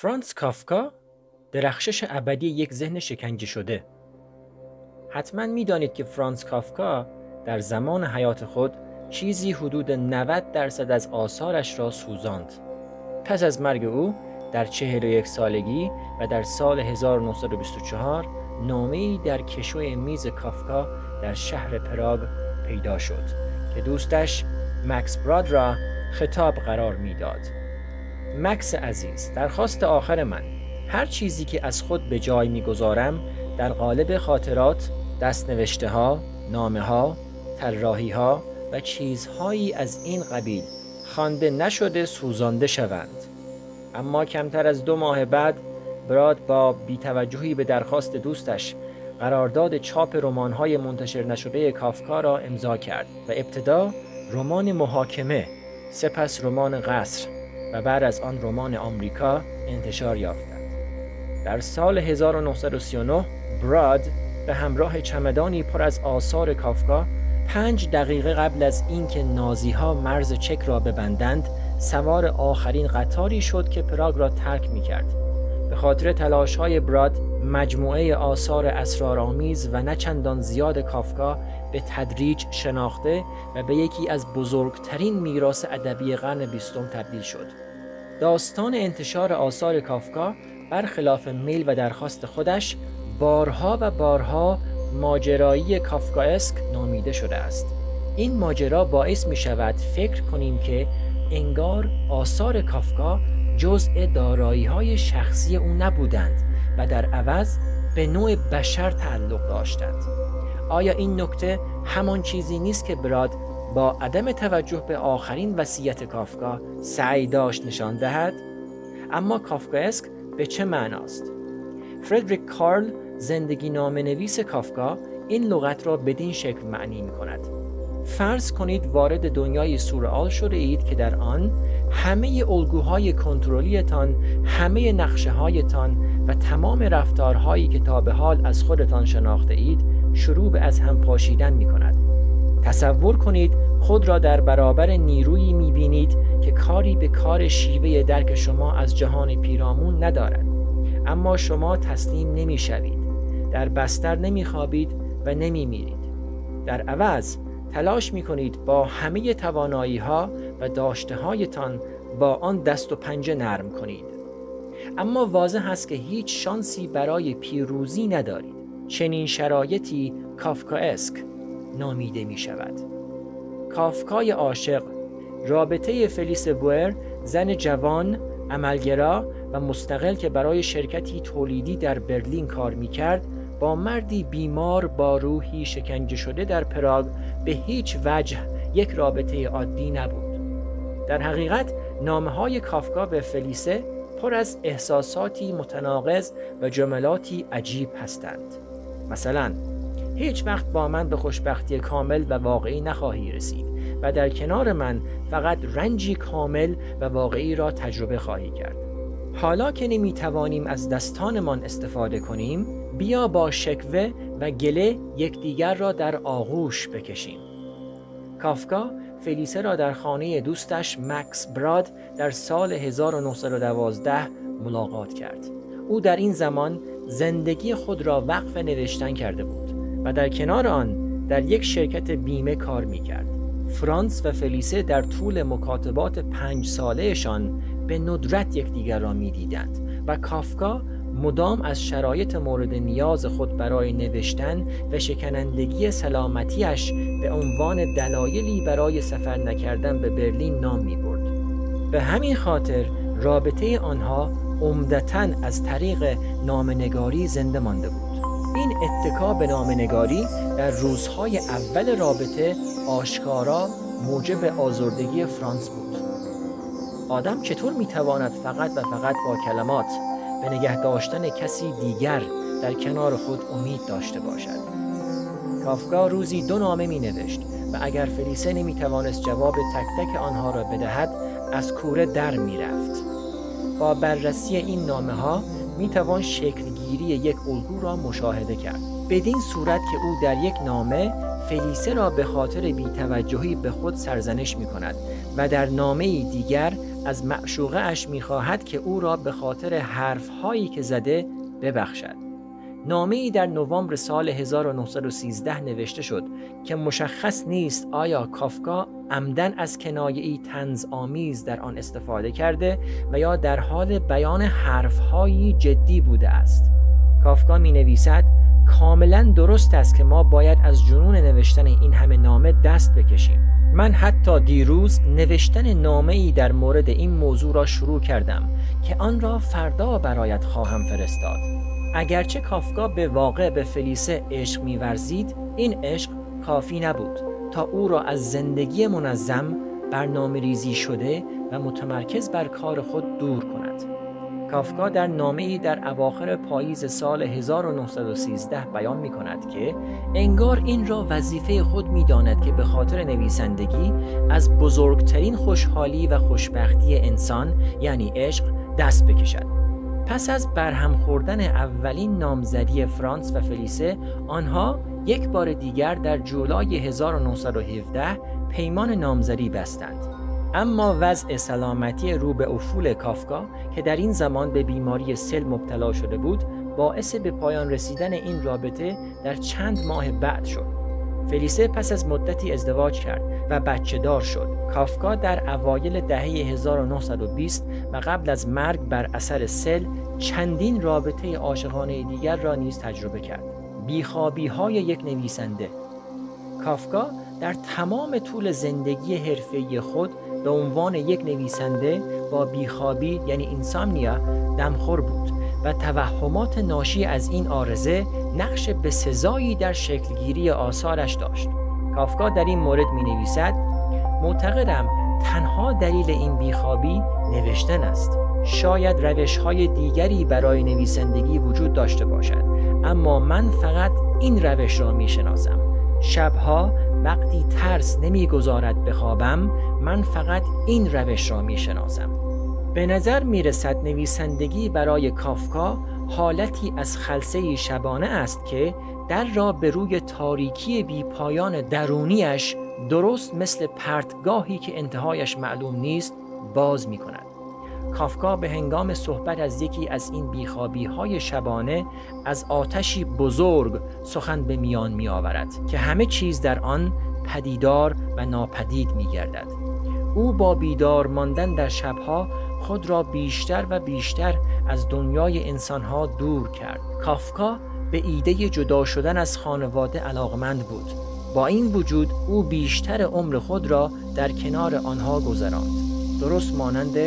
فرانس کافکا درخشش ابدی یک ذهن شکنجه شده حتما می‌دانید که فرانس کافکا در زمان حیات خود چیزی حدود 90 درصد از آثارش را سوزاند پس از مرگ او در 41 سالگی و در سال 1924 نامه‌ای در کشوی میز کافکا در شهر پراگ پیدا شد که دوستش مکس براد را خطاب قرار می‌داد. مکس عزیز درخواست آخر من. هر چیزی که از خود به جای می‌گذارم در قالب خاطرات دستنوشته ها نامه ها طراحی ها و چیزهایی از این قبیل خوانده نشده سوزانده شوند. اما کمتر از دو ماه بعد براد با بیتوجهی به درخواست دوستش قرارداد چاپ رمان‌های منتشر نشده کافکا را امضا کرد و ابتدا رمان محاکمه سپس رمان قصر. و بعد از آن رمان آمریکا انتشار یافتند در سال 1939 براد به همراه چمدانی پر از آثار کافکا پنج دقیقه قبل از اینکه نازی ها مرز چک را ببندند سوار آخرین قطاری شد که پراگ را ترک می کرد. به خاطر تلاش های براد مجموعه آثار اسرارآمیز و نچندان زیاد کافکا به تدریج شناخته و به یکی از بزرگترین میراث ادبی قرن بیستم تبدیل شد. داستان انتشار آثار کافکا برخلاف میل و درخواست خودش بارها و بارها ماجرایی کافکااسک نامیده شده است. این ماجرا باعث می شود فکر کنیم که انگار آثار کافکا جزء دارایی های شخصی او نبودند و در عوض به نوع بشر تعلق داشتند. آیا این نکته همان چیزی نیست که براد با عدم توجه به آخرین وصیت کافکا سعی داشت نشان دهد؟ اما کافکاسک به چه معناست؟ فردریک کارل زندگی نام نویس کافکا این لغت را بدین شکل معنی می کند. فرض کنید وارد دنیای سورئال شده اید که در آن همه الگوهای کنترلیتان، همه نقشه هایتان و تمام رفتارهایی که تا به حال از خودتان شناخته اید شروع به از هم پاشیدن می کند. تصور کنید خود را در برابر نیرویی می بینید که کاری به کار شیوه درک شما از جهان پیرامون ندارد. اما شما تسلیم نمی شوید. در بستر نمی خوابید و نمی میرید. در عوض تلاش می کنید با همه توانایی ها و داشته هایتان با آن دست و پنجه نرم کنید. اما واضح است که هیچ شانسی برای پیروزی ندارید. چنین شرایطی کافکاسک نامیده می شود. کافکای عاشق رابطه فلیس بوئر زن جوان عملگرا و مستقل که برای شرکتی تولیدی در برلین کار می کرد با مردی بیمار با روحی شکنجه شده در پراگ به هیچ وجه یک رابطه عادی نبود. در حقیقت نامه های کافکا به فلیسه پر از احساساتی متناقض و جملاتی عجیب هستند. مثلا هیچ وقت با من به خوشبختی کامل و واقعی نخواهی رسید و در کنار من فقط رنجی کامل و واقعی را تجربه خواهی کرد. حالا که نمی توانیم از دستانمان استفاده کنیم بیا با شکوه و گله یکدیگر را در آغوش بکشیم کافکا فلیسه را در خانه دوستش مکس براد در سال 1912 ملاقات کرد او در این زمان زندگی خود را وقف نوشتن کرده بود و در کنار آن در یک شرکت بیمه کار می کرد. فرانس و فلیسه در طول مکاتبات پنج سالهشان به ندرت یکدیگر را می‌دیدند و کافکا مدام از شرایط مورد نیاز خود برای نوشتن و شکنندگی سلامتیش به عنوان دلایلی برای سفر نکردن به برلین نام می برد. به همین خاطر رابطه آنها عمدتا از طریق نامنگاری زنده مانده بود. این اتکا به نامنگاری در روزهای اول رابطه آشکارا موجب آزردگی فرانس بود. آدم چطور می‌تواند فقط و فقط با کلمات به نگه داشتن کسی دیگر در کنار خود امید داشته باشد کافکا روزی دو نامه می نوشت و اگر فلیسه نمی توانست جواب تک تک آنها را بدهد از کوره در می رفت. با بررسی این نامه ها می توان شکلگیری یک الگو را مشاهده کرد. بدین صورت که او در یک نامه فلیسه را به خاطر بیتوجهی به خود سرزنش می کند و در نامه دیگر از معشوقه اش می‌خواهد که او را به خاطر حرفهایی که زده ببخشد. نامه ای در نوامبر سال 1913 نوشته شد که مشخص نیست آیا کافکا عمدن از کنایه ای تنز آمیز در آن استفاده کرده و یا در حال بیان حرفهایی جدی بوده است. کافکا می نویسد کاملا درست است که ما باید از جنون نوشتن این همه نامه دست بکشیم. من حتی دیروز نوشتن نامه ای در مورد این موضوع را شروع کردم که آن را فردا برایت خواهم فرستاد. اگرچه کافکا به واقع به فلیسه عشق میورزید این عشق کافی نبود. تا او را از زندگی منظم برنامه ریزی شده و متمرکز بر کار خود دور کند. کافکا در نامه ای در اواخر پاییز سال 1913 بیان می کند که انگار این را وظیفه خود می داند که به خاطر نویسندگی از بزرگترین خوشحالی و خوشبختی انسان یعنی عشق دست بکشد. پس از برهم خوردن اولین نامزدی فرانس و فلیسه آنها یک بار دیگر در جولای 1917 پیمان نامزدی بستند. اما وضع سلامتی رو به افول کافکا که در این زمان به بیماری سل مبتلا شده بود باعث به پایان رسیدن این رابطه در چند ماه بعد شد. فلیسه پس از مدتی ازدواج کرد و بچه دار شد. کافکا در اوایل دهه 1920 و قبل از مرگ بر اثر سل چندین رابطه عاشقانه دیگر را نیز تجربه کرد. بیخوابی های یک نویسنده کافکا در تمام طول زندگی حرفه‌ای خود به عنوان یک نویسنده با بیخوابی یعنی اینسامنیا دمخور بود و توهمات ناشی از این آرزه نقش بسزایی در شکلگیری آثارش داشت. کافکا در این مورد می نویسد معتقدم تنها دلیل این بیخوابی نوشتن است. شاید روش های دیگری برای نویسندگی وجود داشته باشد اما من فقط این روش را می شناسم شبها وقتی ترس نمی‌گذارد بخوابم من فقط این روش را می شناسم به نظر می رسد نویسندگی برای کافکا حالتی از خلصه شبانه است که در را به روی تاریکی بی پایان درونیش درست مثل پرتگاهی که انتهایش معلوم نیست باز می کند. کافکا به هنگام صحبت از یکی از این بیخوابی های شبانه از آتشی بزرگ سخن به میان می آورد که همه چیز در آن پدیدار و ناپدید می گردد. او با بیدار ماندن در شبها خود را بیشتر و بیشتر از دنیای انسانها دور کرد. کافکا به ایده جدا شدن از خانواده علاقمند بود. با این وجود او بیشتر عمر خود را در کنار آنها گذراند. درست مانند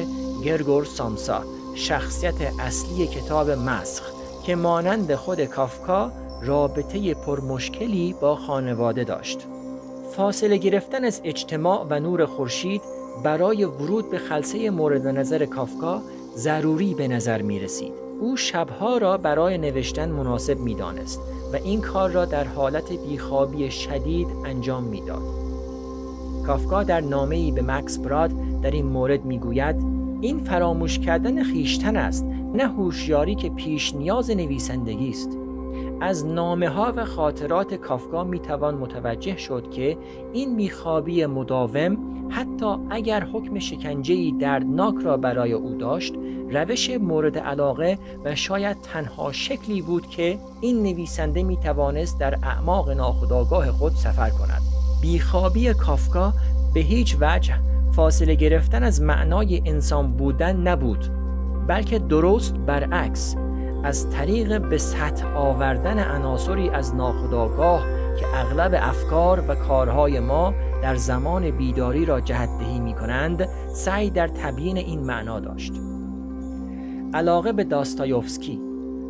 گرگور سامسا شخصیت اصلی کتاب مسخ که مانند خود کافکا رابطه پرمشکلی با خانواده داشت. فاصله گرفتن از اجتماع و نور خورشید برای ورود به خلصه مورد نظر کافکا ضروری به نظر می رسید. او شبها را برای نوشتن مناسب می دانست و این کار را در حالت بیخوابی شدید انجام می‌داد. کافکا در نامه‌ای به مکس براد در این مورد می‌گوید این فراموش کردن خیشتن است نه هوشیاری که پیش نیاز نویسندگی است از نامه ها و خاطرات کافکا می توان متوجه شد که این بیخوابی مداوم حتی اگر حکم شکنجه دردناک را برای او داشت روش مورد علاقه و شاید تنها شکلی بود که این نویسنده می توانست در اعماق ناخودآگاه خود سفر کند. بیخوابی کافکا به هیچ وجه فاصله گرفتن از معنای انسان بودن نبود بلکه درست برعکس از طریق به سطح آوردن عناصری از ناخودآگاه که اغلب افکار و کارهای ما در زمان بیداری را جهتدهی می کنند سعی در تبیین این معنا داشت. علاقه به داستایوفسکی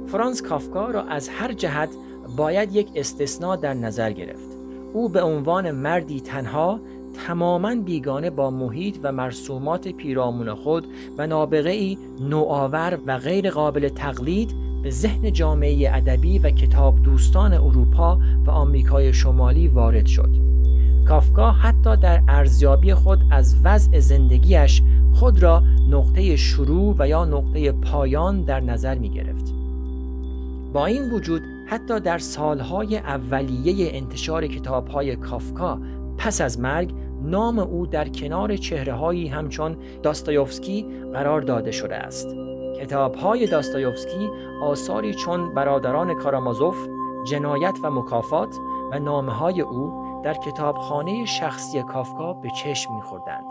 فرانس کافکا را از هر جهت باید یک استثناء در نظر گرفت. او به عنوان مردی تنها تماما بیگانه با محیط و مرسومات پیرامون خود و نابغه ای نوآور و غیر قابل تقلید به ذهن جامعه ادبی و کتاب دوستان اروپا و آمریکای شمالی وارد شد. کافکا حتی در ارزیابی خود از وضع زندگیش خود را نقطه شروع و یا نقطه پایان در نظر می گرفت. با این وجود حتی در سالهای اولیه انتشار کتابهای کافکا پس از مرگ نام او در کنار چهره هایی همچون داستایوفسکی قرار داده شده است کتاب های داستایوفسکی آثاری چون برادران کارامازوف جنایت و مکافات و نامه های او در کتابخانه شخصی کافکا به چشم میخوردند.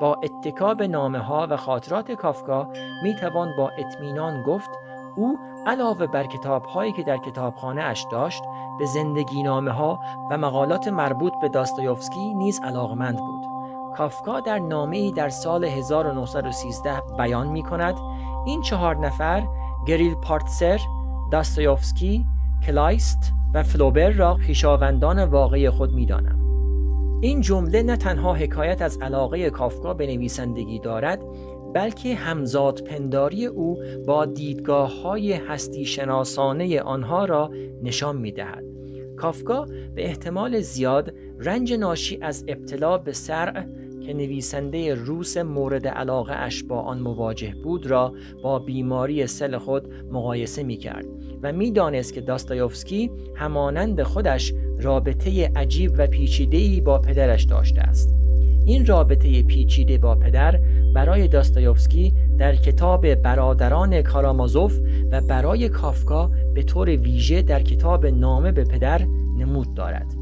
با اتکا به نامه ها و خاطرات کافکا می توان با اطمینان گفت او علاوه بر کتاب هایی که در کتابخانه اش داشت به زندگی نامه ها و مقالات مربوط به داستایوفسکی نیز علاقمند بود. کافکا در نامه ای در سال 1913 بیان می کند این چهار نفر گریل پارتسر، داستایوفسکی، کلایست و فلوبر را خویشاوندان واقعی خود می دانم. این جمله نه تنها حکایت از علاقه کافکا به نویسندگی دارد بلکه همزاد پنداری او با دیدگاه های هستی شناسانه آنها را نشان می دهد. کافکا به احتمال زیاد رنج ناشی از ابتلا به سرع که نویسنده روس مورد علاقه اش با آن مواجه بود را با بیماری سل خود مقایسه می کرد و می دانست که داستایوفسکی همانند خودش رابطه عجیب و پیچیده‌ای با پدرش داشته است. این رابطه پیچیده با پدر برای داستایوفسکی در کتاب برادران کارامازوف و برای کافکا به طور ویژه در کتاب نامه به پدر نمود دارد.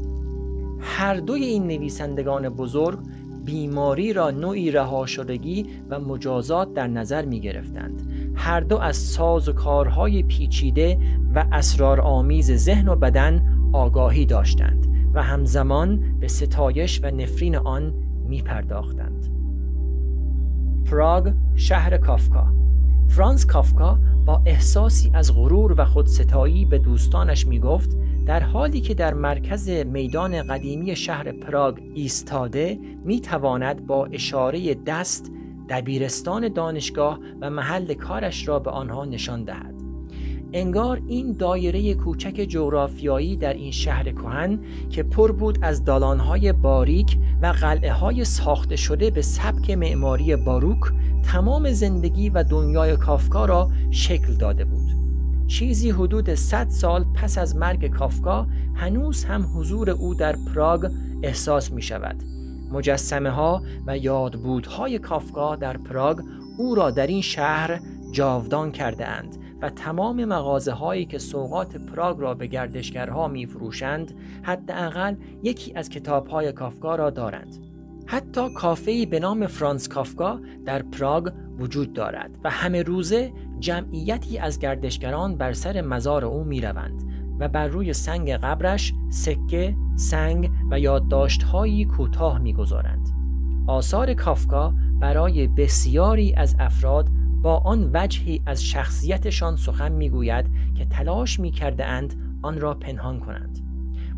هر دوی این نویسندگان بزرگ بیماری را نوعی رهاشدگی و مجازات در نظر می گرفتند. هر دو از ساز و کارهای پیچیده و اسرارآمیز ذهن و بدن آگاهی داشتند و همزمان به ستایش و نفرین آن می پرداختند. پراگ شهر کافکا فرانس کافکا با احساسی از غرور و خودستایی به دوستانش می گفت در حالی که در مرکز میدان قدیمی شهر پراگ ایستاده می تواند با اشاره دست دبیرستان دانشگاه و محل کارش را به آنها نشان دهد. انگار این دایره کوچک جغرافیایی در این شهر کهن که پر بود از دالانهای باریک و قلعه های ساخته شده به سبک معماری باروک تمام زندگی و دنیای کافکا را شکل داده بود. چیزی حدود 100 سال پس از مرگ کافکا هنوز هم حضور او در پراگ احساس می شود. مجسمه ها و یادبودهای کافکا در پراگ او را در این شهر جاودان کرده اند و تمام مغازه هایی که سوقات پراگ را به گردشگرها می فروشند حداقل یکی از کتاب های کافکا را دارند. حتی کافه‌ای به نام فرانس کافکا در پراگ وجود دارد و همه روزه جمعیتی از گردشگران بر سر مزار او می روند و بر روی سنگ قبرش سکه، سنگ و یادداشتهایی کوتاه می‌گذارند. آثار کافکا برای بسیاری از افراد با آن وجهی از شخصیتشان سخن می‌گوید که تلاش می‌کرده آن را پنهان کنند.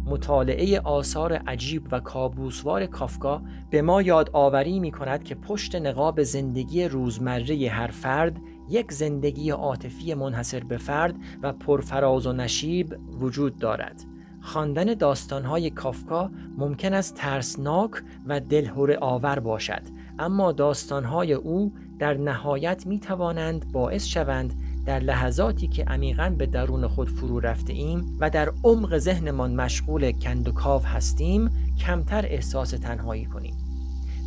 مطالعه آثار عجیب و کابوسوار کافکا به ما یاد آوری می کند که پشت نقاب زندگی روزمره هر فرد یک زندگی عاطفی منحصر به فرد و پرفراز و نشیب وجود دارد. خواندن داستانهای کافکا ممکن است ترسناک و دلهوره آور باشد اما داستانهای او در نهایت می توانند باعث شوند در لحظاتی که عمیقا به درون خود فرو رفته ایم و در عمق ذهنمان مشغول کندوکاو هستیم کمتر احساس تنهایی کنیم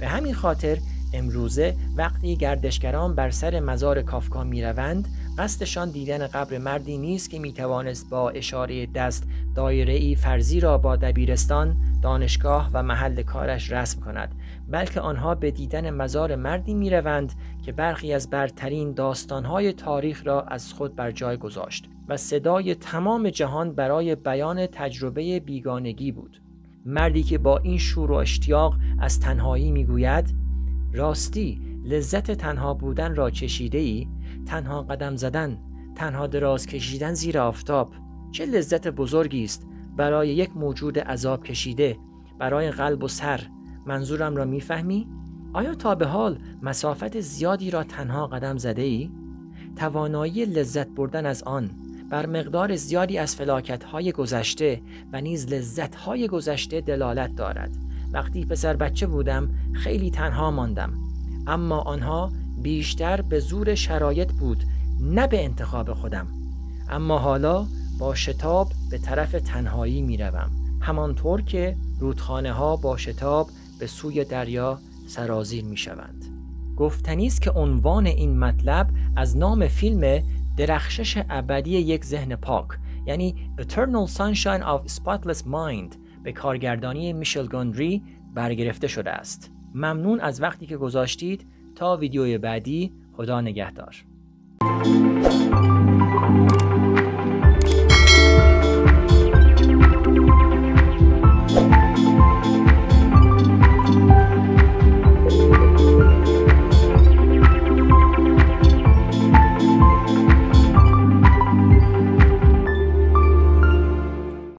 به همین خاطر امروزه وقتی گردشگران بر سر مزار کافکا می روند قصدشان دیدن قبر مردی نیست که می توانست با اشاره دست دایره ای فرزی را با دبیرستان، دانشگاه و محل کارش رسم کند بلکه آنها به دیدن مزار مردی می روند که برخی از برترین داستانهای تاریخ را از خود بر جای گذاشت و صدای تمام جهان برای بیان تجربه بیگانگی بود. مردی که با این شور و اشتیاق از تنهایی می‌گوید راستی لذت تنها بودن را چشیده ای تنها قدم زدن تنها دراز کشیدن زیر آفتاب چه لذت بزرگی است برای یک موجود عذاب کشیده برای قلب و سر منظورم را می‌فهمی؟ آیا تا به حال مسافت زیادی را تنها قدم زده ای؟ توانایی لذت بردن از آن بر مقدار زیادی از فلاکت های گذشته و نیز لذت های گذشته دلالت دارد وقتی پسر بچه بودم خیلی تنها ماندم. اما آنها بیشتر به زور شرایط بود نه به انتخاب خودم. اما حالا با شتاب به طرف تنهایی می روم همانطور که رودخانه ها با شتاب به سوی دریا سرازیر می شوند. گفتنی است که عنوان این مطلب از نام فیلم درخشش ابدی یک ذهن پاک یعنی Eternal Sunshine of Spotless Mind به کارگردانی میشل گاندری برگرفته شده است. ممنون از وقتی که گذاشتید تا ویدیوی بعدی خدا نگهدار.